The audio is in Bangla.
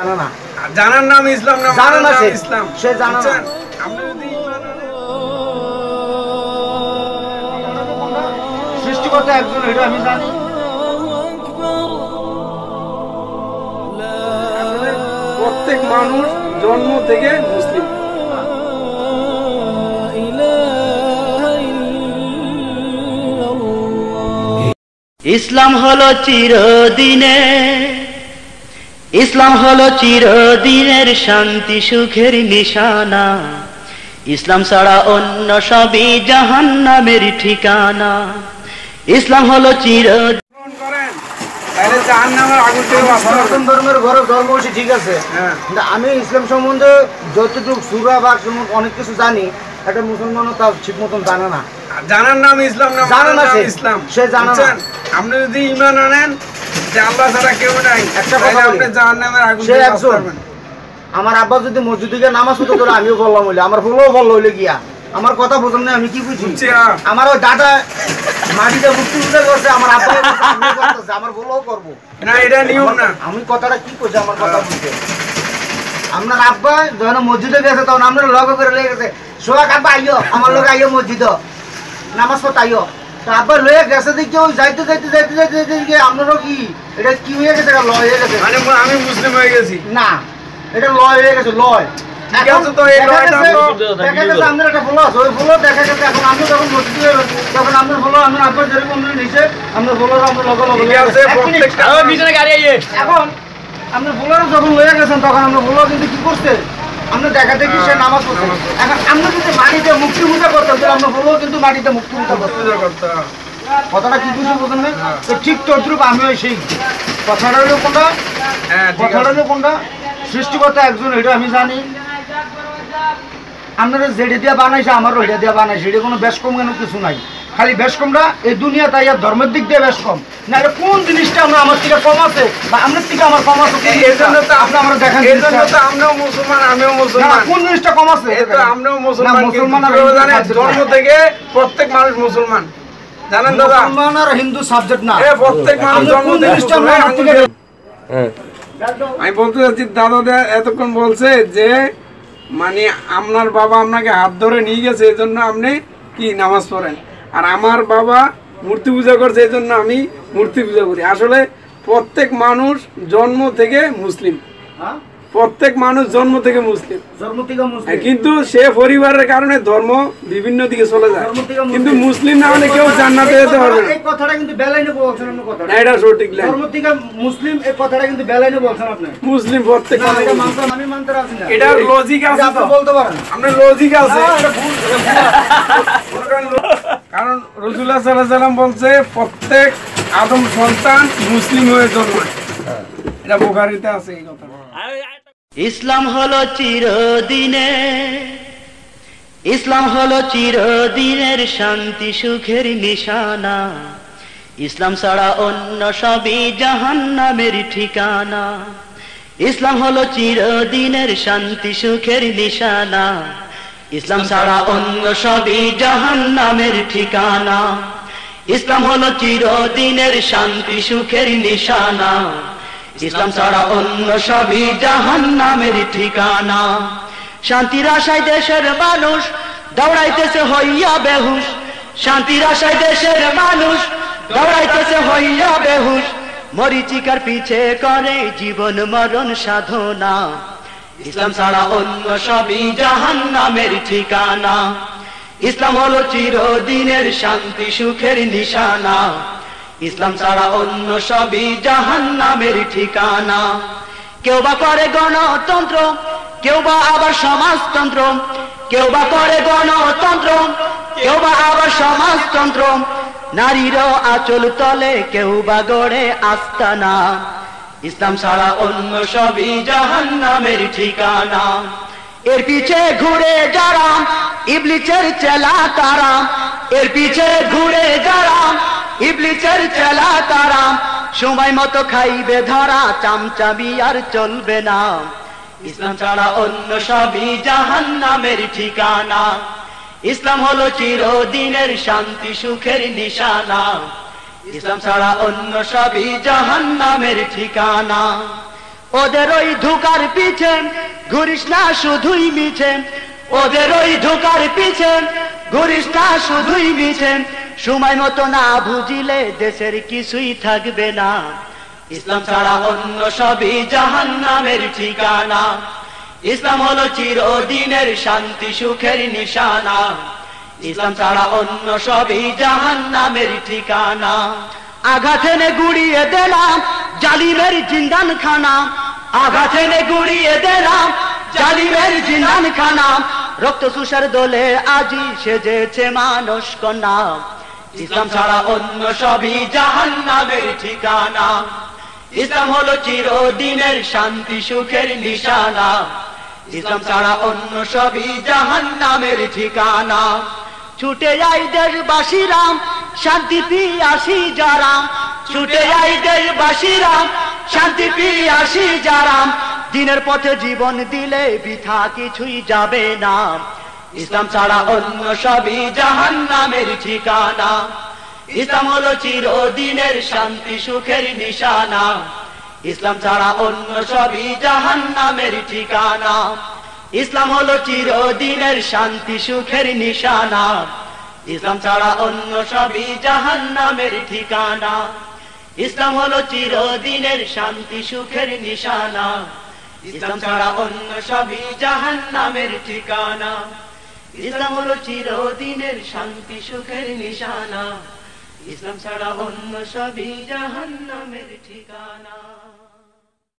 জানে না জানার নাম ইসলাম না জানে না। ইসলাম সে জানে না। বুঝছেন? যদি সৃষ্টিকর্তা একজন এটা আমি জানি প্রত্যেক মানুষ জন্ম থেকে মুসলিম ইসলাম হলো চিরদিনে ইসলাম হলো চিরদিনের শান্তি সুখের নিশানা। ইসলাম ছাড়া অন্য সবই জাহান্নামের ঠিকানা। ইসলাম হলো চির ঠিক আছে? হ্যাঁ। কিন্তু আমি ইসলাম সম্বন্ধে যতটুকু সুরা বা অনেক কিছু জানি একটা মুসলমানও তার ঠিক মতন জানে না। জানার নাম ইসলাম না জানে না সে। ইসলাম। সে জানে আপনি যদি ইমান আনেন যে আল্লাহ ছাড়া কেউ নাই। একটা কথা আপনি জাহান্নামের আগুন সে একজন। আমার আব্বা যদি মসজিদে গিয়ে নামাজ পড়তো তোরা আমিও বললাম হইলে। আমার বললেও বলল হইলে গিয়া। আমার কথা বোঝেন না আমি কি বুঝি? বুঝছি, হ্যাঁ। আমার ওই দাদা মাটিতে মুক্তি পূজা করছে আমার আব্বা করতেছে, আমার বললেও করব। না এটা নিয়ম না। আমি কথাটা কি করছি আমার কথা বুঝতে আপনার আব্বা যখন মসজিদে গেছে তখন আপনার লগ করে লেগে গেছে সোহাগ আব্বা আইও আমার লোক আইও মসজিদ। নামাজ পড়তে আইও তা আব্বা লয়ে গেছে দেখি ওই যাইতে যাইতে যাইতে যাইতে যাইতে দেখি আপনারও কি? এটা কি হয়ে গেছে? এটা লয় হয়ে গেছে। মানে আমি মুসলিম হয়ে গেছি। না এটা লয় হয়ে গেছে লয়। এখন আছে তো, এই দেখা লয়টা গেছে- আমরা- বোলার যখন লয়ে গেছেন তখন আমরা বোলার কিন্তু কি করছে? আমরা দেখা দেখি সে নামাজ পড়ছে। এখন আমরা যদি মাটিতে মুক্তি পূজা করতাম তাহলে আমরা বলব কিন্তু মাটিতে মুক্তি পূজা করতাম। কথাটা কি বুঝে বোঝেন না তো ঠিক তদ্রুপ আমিও সেই। কথাটা হলো কোনটা? হ্যাঁ কথাটা হলো কোনটা? সৃষ্টিকর্তা একজন এটা আমি জানি। আপনারা যেটা দিয়ে বানাইছে আমারও ওইটা দিয়ে বানাইছে এটা কোনো বেশ কম কেন কিছু নাই। খালি বেশ কমটা এই দুনিয়া তাই আর ধর্মের দিক দিয়ে বেশ কম। না কোন জিনিসটা আমরা আমার থেকে কম আছে বা আপনার থেকে আমার কম আছে এই জন্য তো আপনি আমরা দেখেন এই জন্য তো আমরাও মুসলমান আমিও না, মুসলমান। কোন জিনিসটা কম আছে? এই তো আমরাও মুসলমান না, মুসলমান আর কেউ জানে subject থেকে প্রত্যেক মানুষ মুসলমান। জানেন দাদা? মুসলমান আর হিন্দু সাবজেক্ট না। এ প্রত্যেক মানুষ জন্ম কোন থেকে জিনিসটা। আমার থেকে আমি বলতে চাচ্ছি দাদা এতক্ষণ বলছে যে মানে আপনার বাবা আপনাকে হাত ধরে নিয়ে গেছে এই জন্য আপনি কি নামাজ পড়েন? আর আমার বাবা মূর্তি পূজা করছে এই জন্য আমি মূর্তি পূজা করি আসলে প্রত্যেক মানুষ জন্ম থেকে মুসলিম হ্যাঁ? প্রত্যেক মানুষ জন্ম থেকে মুসলিম হ্যাঁ, কিন্তু সে পরিবারের কারণে ধর্ম বিভিন্ন দিকে চলে যায়। কিন্তু মুসলিম না হলে কেউ জান্নাতে যেতে পারবে না এই কথাটা কিন্তু বেলাইনে বলছেন আপনি এটা সঠিক লাইন ধর্ম থেকে মুসলিম এই কথাটা কিন্তু বেলাইনে বলছেন আপনি মুসলিম প্রত্যেক এটা মানুষ মানতে আমি মানতে রাজি না এটা লজিক আছে আপনি বলতে পারেন আপনার লজিক আছে এটা ভুল। কারণ রসুল্লাহ সাল্লাহ সাল্লাম বলছে, প্রত্যেক আদম সন্তান মুসলিম হয়ে জন্মায় এটা বোখারিতে আছে এই কথা। ইসলাম হলো চিরদিনে, ইসলাম হলো চিরদিনের শান্তি সুখের নিশানা। ইসলাম ছাড়া অন্য সবই জাহান্নামের ঠিকানা। ইসলাম হলো চিরদিনের শান্তি সুখের নিশানা। ইসলাম ছাড়া অন্য সবই জাহান্নামের ঠিকানা। ইসলাম হলো চিরদিনের শান্তি, সুখের নিশানা। ইসলাম ছাড়া অন্য সবই জাহান্নামের ঠিকানা। শান্তির আশায় দেশের মানুষ দৌড়াইতেছে, হইয়া বেহুশ। শান্তির আশায় দেশের মানুষ দৌড়াইতেছে, হইয়া বেহুশ। মরিচিকার পিছে করে জীবন মরণ সাধনা। ইসলাম ছাড়া অন্য সবই জাহান্নামের ঠিকানা। ইসলাম হলো চিরদিনের শান্তি, সুখের নিশানা। ইসলাম ছাড়া অন্য সবই জাহান্নামের ঠিকানা। কেউ বা করে গণতন্ত্র, কেউ বা আবার সমাজতন্ত্র। কেউ বা করে গণতন্ত্র, কেউ বা আবার সমাজতন্ত্র। নারীরও আচল তলে কেউ বা গড়ে আস্তানা। ইসলাম ছাড়া অন্য সবই জাহান্নামের ঠিকানা। এর পিছে ঘুরে যারা ইবলিচের চেলা তারা, এর পিছে ঘুরে যারা ইবলিচের চেলা তারা, সময় মতো খাইবে ধরা, চামচামি আর চলবে না। ইসলাম ছাড়া অন্য সবই জাহান্নামের ঠিকানা। ইসলাম হলো চিরদিনের শান্তি, সুখের নিশানা। ইসলাম ছাড়া অন্য সবই জাহান্নামের ঠিকানা। ওদের ওই ধোকার পিছে ঘুরিস না শুধুই মিছে ওদের ওই ধোকার পিছে ঘুরিস না শুধুই মিছে সময় মতো না বুঝিলে দেশের কিছুই থাকবে না। ইসলাম ছাড়া অন্য সবই জাহান নামের ঠিকানা। ইসলাম হলো চিরদিনের শান্তি সুখের নিশানা। ইসলাম ছাড়া অন্য সবই জাহান নামের ঠিকানা। আঘাত এনে গুড়িয়ে দিলাম জালিমের জিন্দান খানা আঘাত এনে গুড়িয়ে দিলাম জালিমের জিন্দান খানা রক্ত সুষার দোলে আজি সেজেছে মানুষ কন্যা। ইসলাম ছাড়া অন্য সবই জাহান নামের ঠিকানা। ইসলাম হলো চিরদিনের শান্তি, সুখের নিশানা। ইসলাম ছাড়া অন্য সবই জাহান নামের ঠিকানা। ছুটে যাই দেশবাসীরাম, শান্তি পিয়াসি যারাম। ছুটে যাই দেশবাসীরাম, শান্তি পিয়াসি যারাম। দিনের পথে জীবন দিলে বৃথা কিছুই যাবে না। ইসলাম ছাড়া অন্য সবই জাহান নামের ঠিকানা। ইসলাম হলো চিরদিনের শান্তি, সুখের নিশানা। ইসলাম ছাড়া অন্য সবই জাহান নামের ঠিকানা। ইসলাম হলো চিরদিনের শান্তি, সুখের নিশানা। ইসলাম ছাড়া অন্য সবই জাহান নামের ঠিকানা। ইসলাম হলো চিরদিনের শান্তি, সুখের নিশানা। ইসলাম ছাড়া অন্য সবই জাহান নামের ঠিকানা। ইসলাম হলো চিরদিনের শান্তি, সুখের নিশানা। ইসলাম ছাড়া অন্য সবই জাহান নামের ঠিকানা।